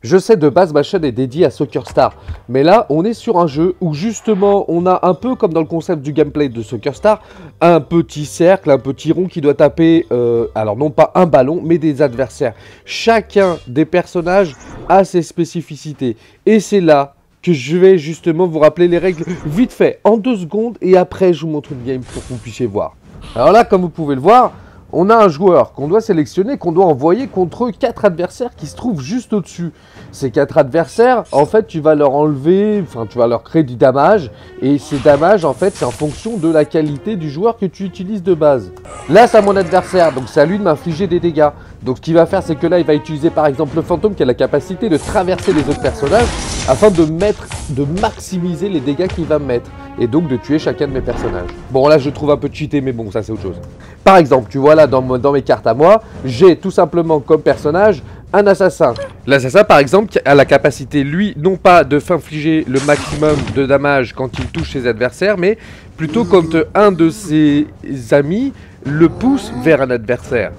Je sais de base ma chaîne est dédiée à Soccer Star, mais là on est sur un jeu où justement on a un peu comme dans le concept du gameplay de Soccer Star, un petit cercle, un petit rond qui doit taper, euh, alors non pas un ballon, mais des adversaires. Chacun des personnages a ses spécificités, et c'est là que je vais justement vous rappeler les règles vite fait, en deux secondes, et après je vous montre une game pour que vous puissiez voir. Alors là, comme vous pouvez le voir, on a un joueur qu'on doit sélectionner, qu'on doit envoyer contre quatre adversaires qui se trouvent juste au-dessus. Ces quatre adversaires, en fait, tu vas leur enlever, enfin, tu vas leur créer du damage, et ces damages, en fait, c'est en fonction de la qualité du joueur que tu utilises de base. Là, c'est à mon adversaire, donc c'est à lui de m'infliger des dégâts. Donc, ce qu'il va faire, c'est que là, il va utiliser par exemple le fantôme qui a la capacité de traverser les autres personnages afin de mettre, de maximiser les dégâts qu'il va mettre et donc de tuer chacun de mes personnages. Bon là je trouve un peu cheaté mais bon ça c'est autre chose. Par exemple tu vois là dans, mes cartes à moi, j'ai tout simplement comme personnage un assassin. L'assassin par exemple a la capacité lui non pas de s'infliger le maximum de damage quand il touche ses adversaires mais plutôt quand un de ses amis le pousse vers un adversaire.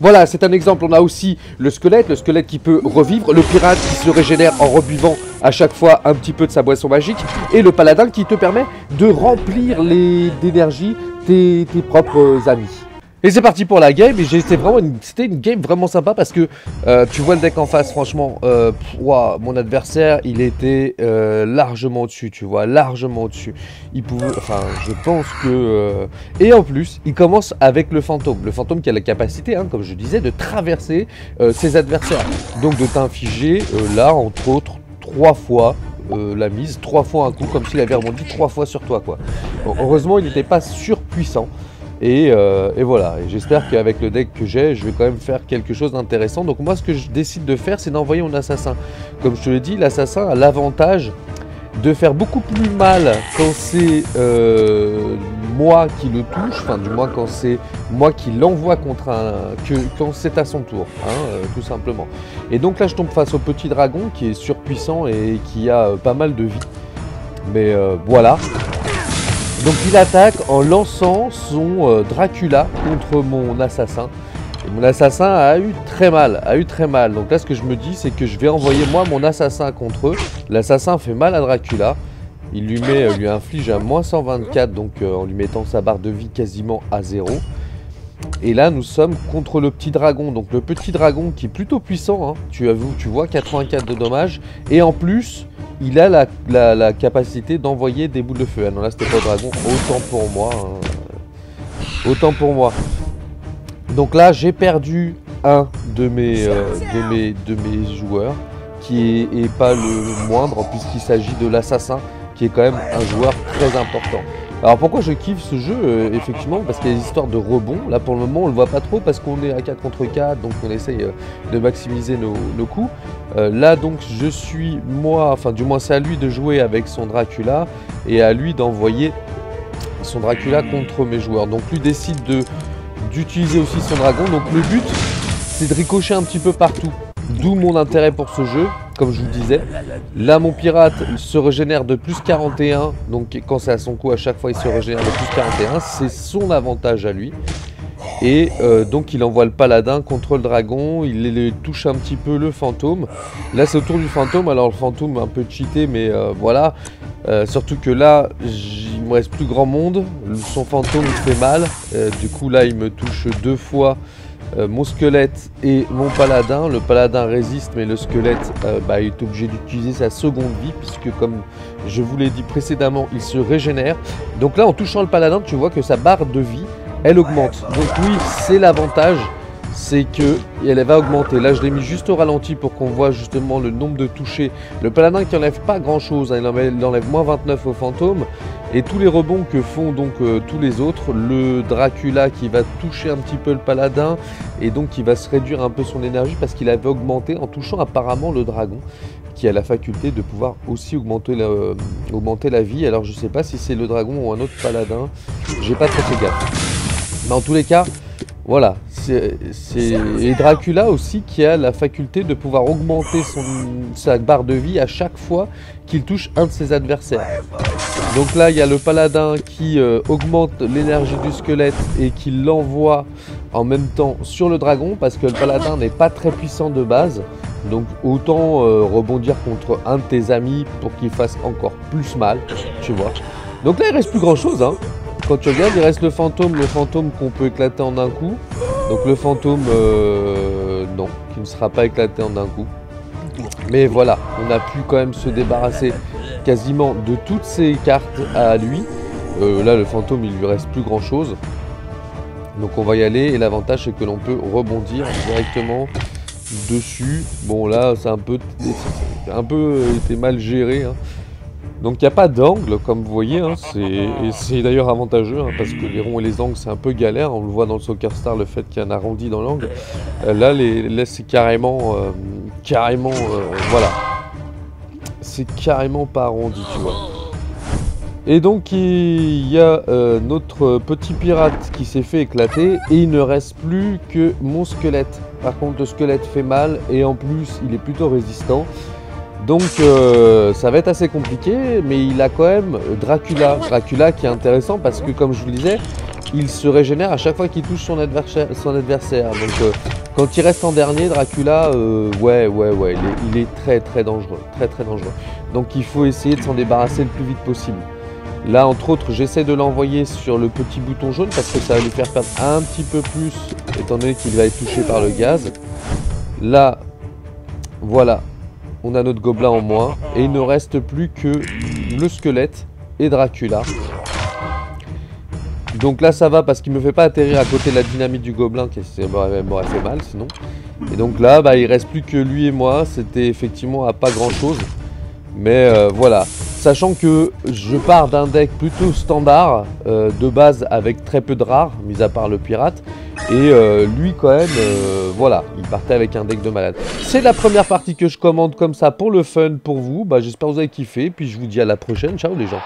Voilà, c'est un exemple. On a aussi le squelette, le squelette qui peut revivre, le pirate qui se régénère en rebuvant à chaque fois un petit peu de sa boisson magique, et le paladin qui te permet de remplir d'énergie tes propres amis. Et c'est parti pour la game, et c'était vraiment une, une game vraiment sympa parce que euh, tu vois le deck en face, franchement, euh, mon adversaire, il était euh, largement au-dessus, tu vois, largement au-dessus. Il pouvait, enfin, je pense que... et en plus, il commence avec le fantôme, le fantôme qui a la capacité, hein, comme je disais, de traverser ses adversaires. Donc de t'infiger, là, entre autres, trois fois la mise, trois fois un coup, comme s'il avait rebondi trois fois sur toi, quoi. heureusement, il n'était pas surpuissant. Euh, et, voilà, et j'espère qu'avec le deck que j'ai, je vais quand même faire quelque chose d'intéressant. Donc moi, ce que je décide de faire, c'est d'envoyer mon assassin. Comme je te l'ai dit, l'assassin a l'avantage de faire beaucoup plus mal quand c'est euh, moi qui le touche, enfin du moins quand c'est moi qui l'envoie contre un... que quand c'est à son tour, hein, euh, tout simplement. Et donc là, je tombe face au petit dragon qui est surpuissant et qui a pas mal de vie. Mais voilà, donc il attaque en lançant son euh, Dracula contre mon assassin. Mon assassin a eu très mal, a eu très mal. Donc là ce que je me dis c'est que je vais envoyer moi mon assassin contre eux. L'assassin fait mal à Dracula. Il lui met, euh, lui inflige un moins 124, donc euh, en lui mettant sa barre de vie quasiment à zéro. Et là, nous sommes contre le petit dragon. Donc le petit dragon qui est plutôt puissant. Hein. Tu, tu vois, 84 de dommages. Et en plus, il a la, capacité d'envoyer des boules de feu. Ah non, là, c'était pas dragon. Autant pour moi. Hein. Autant pour moi. Donc là, j'ai perdu un de mes, euh, de mes, joueurs. Qui est pas le moindre, puisqu'il s'agit de l'assassin. Qui est quand même un joueur très important. Alors pourquoi je kiffe ce jeu euh, Effectivement parce qu'il y a des histoires de rebond. Là pour le moment on le voit pas trop parce qu'on est à 4 contre 4 donc on essaye euh, de maximiser nos, coups. Euh, là donc je suis moi, enfin du moins c'est à lui de jouer avec son Dracula et à lui d'envoyer son Dracula contre mes joueurs. Donc lui décide de d'utiliser aussi son dragon. Donc le but c'est de ricocher un petit peu partout. D'où mon intérêt pour ce jeu comme je vous disais. Là, mon pirate se régénère de plus 41. Donc, quand c'est à son coup, à chaque fois, il se régénère de plus 41. C'est son avantage à lui. Et euh, donc, il envoie le paladin contre le dragon. Il touche un petit peu le fantôme. Là, c'est au tour du fantôme. Alors, le fantôme, un peu cheaté, mais euh, voilà. Euh, surtout que là, il me reste plus grand monde. Son fantôme, il fait mal. du coup, là, il me touche deux fois euh, mon squelette et mon paladin. Le paladin résiste, mais le squelette euh, bah, est obligé d'utiliser sa seconde vie, puisque comme je vous l'ai dit précédemment, il se régénère. Donc là, en touchant le paladin, tu vois que sa barre de vie, elle augmente. Donc oui, c'est l'avantage c'est que elle va augmenter. Là, je l'ai mis juste au ralenti pour qu'on voit justement le nombre de touchés. Le paladin qui enlève pas grand chose, hein, il, enlève, moins 29 au fantôme. Et tous les rebonds que font donc euh, tous les autres, le Dracula qui va toucher un petit peu le paladin et donc qui va se réduire un peu son énergie parce qu'il avait augmenté en touchant apparemment le dragon qui a la faculté de pouvoir aussi augmenter la, augmenter la vie. Alors je sais pas si c'est le dragon ou un autre paladin, j'ai pas trop fait gaffe. Mais en tous les cas, voilà, c'est Dracula aussi qui a la faculté de pouvoir augmenter sa barre de vie à chaque fois qu'il touche un de ses adversaires. Donc là, il y a le paladin qui euh, augmente l'énergie du squelette et qui l'envoie en même temps sur le dragon parce que le paladin n'est pas très puissant de base. Donc autant euh, rebondir contre un de tes amis pour qu'il fasse encore plus mal, tu vois. Donc là il reste plus grand chose hein. Quand tu regardes il reste le fantôme, le fantôme qu'on peut éclater en un coup. Donc le fantôme euh, non, qui ne sera pas éclaté en un coup. Mais voilà, on a pu quand même se débarrasser quasiment de toutes ces cartes à lui. Euh, là le fantôme il lui reste plus grand chose. Donc on va y aller et l'avantage c'est que l'on peut rebondir directement dessus. Bon là c'est un peu un peu été mal géré. hein. Donc il n'y a pas d'angle comme vous voyez, hein, c'est- d'ailleurs avantageux hein, parce que les ronds et les angles c'est un peu galère, on le voit dans le Soccer Star le fait qu'il y a un arrondi dans l'angle. Euh, là, les, c'est carrément, euh, carrément, euh, voilà, c'est carrément pas arrondi tu vois. Et donc il y a notre petit pirate qui s'est fait éclater et il ne reste plus que mon squelette. Par contre le squelette fait mal et en plus il est plutôt résistant. Donc euh, ça va être assez compliqué mais il a quand même Dracula. Dracula qui est intéressant parce que comme je vous le disais, il se régénère à chaque fois qu'il touche son adversaire. Son adversaire. Donc euh, quand il reste en dernier, Dracula, euh, ouais ouais ouais, il est, il est très très dangereux. Très très dangereux. Donc il faut essayer de s'en débarrasser le plus vite possible. Là, entre autres, j'essaie de l'envoyer sur le petit bouton jaune parce que ça va lui faire perdre un petit peu plus, étant donné qu'il va être touché par le gaz. Là, voilà, on a notre gobelin en moins. Et il ne reste plus que le squelette et Dracula. Donc là, ça va parce qu'il me fait pas atterrir à côté de la dynamite du gobelin qui m'aurait fait mal sinon. Et donc là, bah, il reste plus que lui et moi. C'était effectivement à pas grand chose. Mais euh, voilà, sachant que je pars d'un deck plutôt standard, euh, de base avec très peu de rares, mis à part le pirate. Et euh, lui quand même, euh, voilà, il partait avec un deck de malade. C'est la première partie que je commande comme ça pour le fun pour vous. Bah, J'espère que vous avez kiffé, puis je vous dis à la prochaine. Ciao les gens